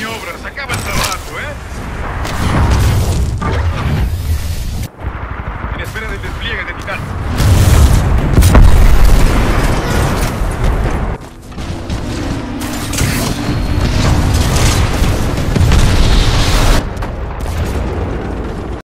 maniobras. Acaba el trabajo, ¿eh? En espera del despliegue de Titán.